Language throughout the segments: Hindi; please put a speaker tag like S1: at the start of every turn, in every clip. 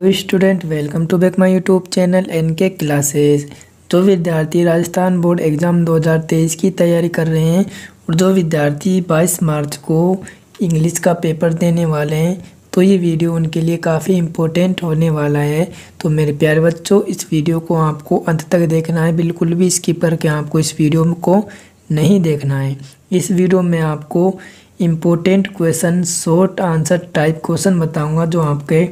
S1: Hello student welcome to back my YouTube channel N K classes जो विद्यार्थी राजस्थान बोर्ड एग्ज़ाम 2023 की तैयारी कर रहे हैं और जो विद्यार्थी 22 मार्च को इंग्लिश का पेपर देने वाले हैं। तो ये वीडियो उनके लिए काफ़ी इम्पोर्टेंट होने वाला है। तो मेरे प्यारे बच्चों, इस वीडियो को आपको अंत तक देखना है। बिल्कुल भी स्किप करके आपको इस वीडियो को नहीं देखना है। इस वीडियो में आपको important question short answer type question बताऊँगा जो आपके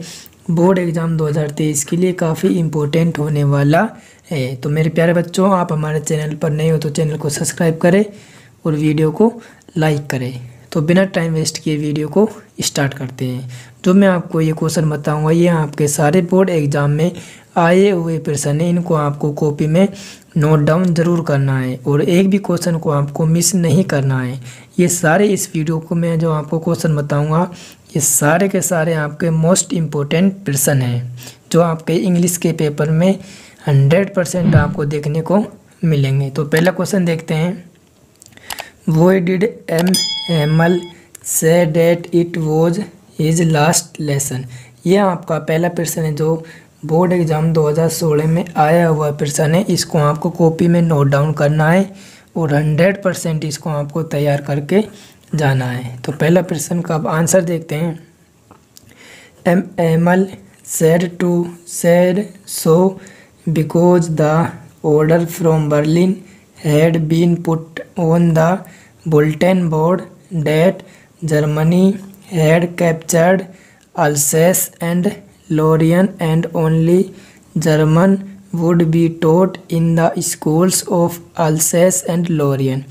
S1: बोर्ड एग्ज़ाम 2023 के लिए काफ़ी इम्पोर्टेंट होने वाला है। तो मेरे प्यारे बच्चों, आप हमारे चैनल पर नए हो तो चैनल को सब्सक्राइब करें और वीडियो को लाइक करें। तो बिना टाइम वेस्ट किए वीडियो को स्टार्ट करते हैं। जो मैं आपको ये क्वेश्चन बताऊँगा, ये आपके सारे बोर्ड एग्ज़ाम में आए हुए प्रश्न हैं। इनको आपको कॉपी में नोट डाउन ज़रूर करना है और एक भी क्वेश्चन को आपको मिस नहीं करना है। ये सारे इस वीडियो को मैं जो आपको क्वेश्चन बताऊँगा ये सारे के सारे आपके मोस्ट इम्पोर्टेंट प्रश्न हैं, जो आपके इंग्लिश के पेपर में हंड्रेड परसेंट आपको देखने को मिलेंगे। तो पहला क्वेश्चन देखते हैं। वो डिड एम एमल से that it was his last lesson ये आपका पहला प्रश्न है जो बोर्ड एग्ज़ाम 2016 में आया हुआ प्रश्न है। इसको आपको कॉपी में नोट डाउन करना है और हंड्रेड परसेंट इसको आपको तैयार करके जाना है। तो पहला प्रश्न का अब आंसर देखते हैं। M Hamel said to said so because the order from Berlin had been put on the bulletin board that Germany had captured Alsace and Lorraine and only German would be taught in the schools of Alsace and Lorraine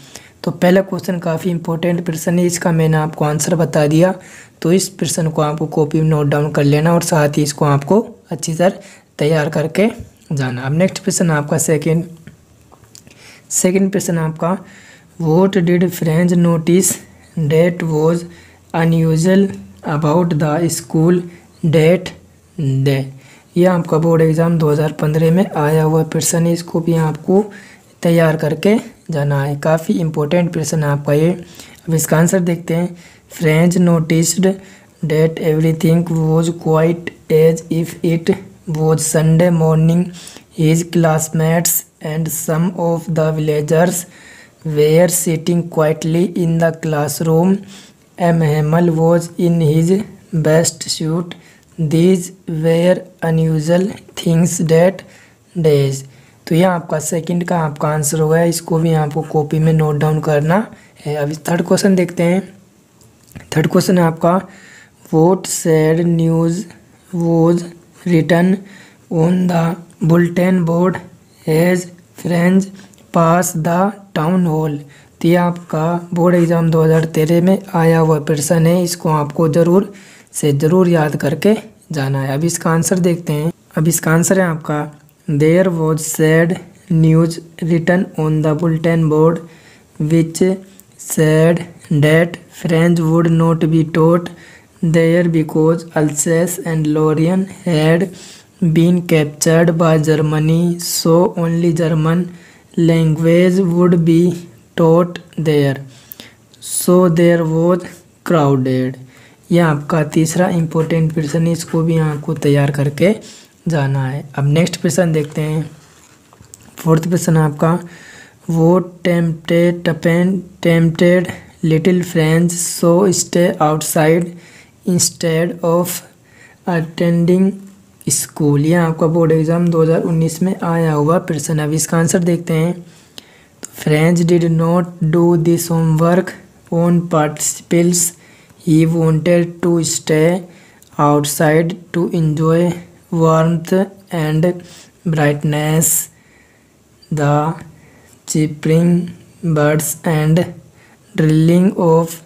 S1: तो पहला क्वेश्चन काफ़ी इंपॉर्टेंट प्रश्न है, इसका मैंने आपको आंसर बता दिया। तो इस प्रश्न को आपको कॉपी में नोट डाउन कर लेना और साथ ही इसको आपको अच्छी तरह तैयार करके जाना। अब नेक्स्ट प्रश्न आपका सेकेंड सेकेंड प्रश्न आपका what did French notice that was unusual about the school that day यह आपका बोर्ड एग्ज़ाम 2015 में आया हुआ प्रश्न है, इसको भी आपको तैयार करके जाना है। काफ़ी इंपॉर्टेंट प्रश्न आपका ये। अब इसका आंसर देखते हैं। Franz noticed that everything was quite as if it was Sunday morning his classmates and some of the villagers were sitting quietly in the classroom M Hamel was in his best suit these were unusual things that day तो यह आपका सेकंड का आपका आंसर होगा। इसको भी आपको कॉपी में नोट डाउन करना है। अभी थर्ड क्वेश्चन देखते हैं। थर्ड क्वेश्चन है आपका what sad news was written on the bulletin board as Franz passed the town hall तो यह आपका बोर्ड एग्ज़ाम 2013 में आया हुआ प्रश्न है। इसको आपको ज़रूर से ज़रूर याद करके जाना है। अब इसका आंसर देखते हैं। अब इसका आंसर है आपका there was sad news written on the bulletin board which said that Franz would not be taught there because Alsace and Lorraine had been captured by Germany so only German language would be taught there so there was crowded यह आपका तीसरा इंपॉर्टेंट प्रश्न है इसको भी आपको तैयार करके जाना है। अब नेक्स्ट प्रश्न देखते हैं। फोर्थ क्वेश्चन आपका। वो tempted टपेन tempted little friends so stay outside instead of attending school यह आपका बोर्ड एग्ज़ाम 2019 में आया हुआ प्रश्न अब इसका आंसर देखते हैं। तो Franz did not do this homework on participles he wanted to stay outside to enjoy warmth and brightness. The chirping birds and drilling of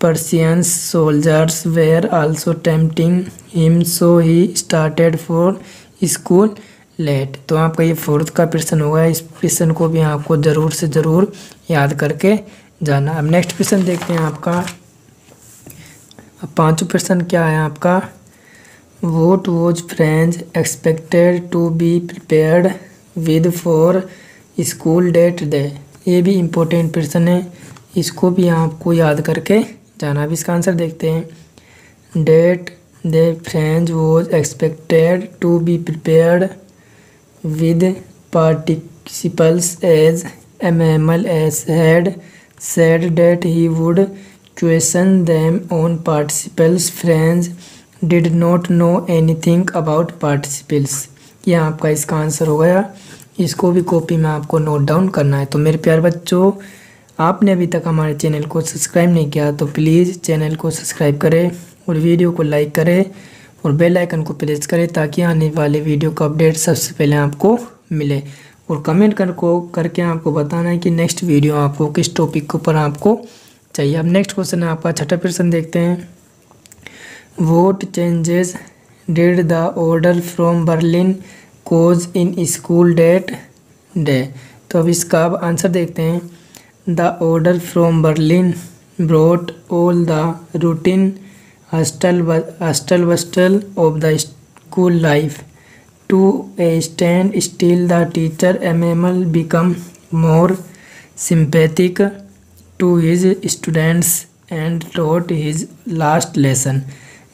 S1: Persian soldiers were also tempting him, so he started for school late तो आपका ये फोर्थ का प्रश्न होगा इस प्रश्न को भी आपको ज़रूर से ज़रूर याद करके जाना अब नेक्स्ट प्रश्न देखते हैं आपका पाँचों प्रश्न क्या है आपका what was Franz expected to be prepare with for school that day ये भी इम्पोर्टेंट प्रश्न है। इसको भी आपको याद करके जाना। भी इसका आंसर देखते हैं। That the Franz was expected to be prepare with participles as M M L S had said that he would question them on participles Franz did not know anything about participles. यह आपका इसका आंसर हो गया। इसको भी कॉपी में आपको नोट डाउन करना है। तो मेरे प्यार बच्चों, आपने अभी तक हमारे चैनल को सब्सक्राइब नहीं किया तो प्लीज़ चैनल को सब्सक्राइब करें और वीडियो को लाइक करें और बेल आइकन को प्रेस करें ताकि आने वाले वीडियो का अपडेट सबसे पहले आपको मिले। और कमेंट कर को, करके आपको बताना है कि नेक्स्ट वीडियो आपको किस टॉपिक के ऊपर आपको चाहिए। अब नेक्स्ट क्वेश्चन है आपका, छठा प्रश्न देखते हैं। What changes did the order from Berlin cause in school that day तो अब इसका अब आंसर देखते हैं। The order from Berlin brought all the routine hustle hustle bustle of the school life to a standstill the teacher M M L become more sympathetic to his students and taught his last lesson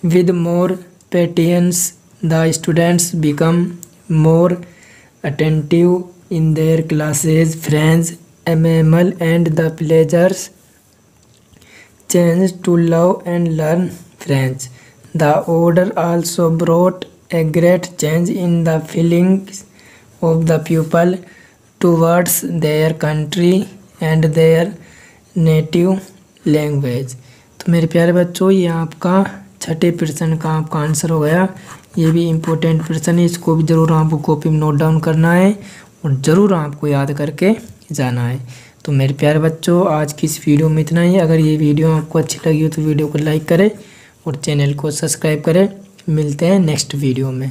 S1: with more patience the students become more attentive in their classes friends Emmanuel and the pleasures change to love and learn French. The order also brought a great change in the feelings of the people towards their country and their native language तो मेरे प्यारे बच्चों ये आपका छठे प्रश्न का आपका आंसर हो गया। ये भी इम्पोर्टेंट प्रश्न है, इसको भी ज़रूर आपको कॉपी में नोट डाउन करना है और ज़रूर आपको याद करके जाना है। तो मेरे प्यारे बच्चों, आज की इस वीडियो में इतना ही। अगर ये वीडियो आपको अच्छी लगी हो तो वीडियो को लाइक करें और चैनल को सब्सक्राइब करें। मिलते हैं नेक्स्ट वीडियो में।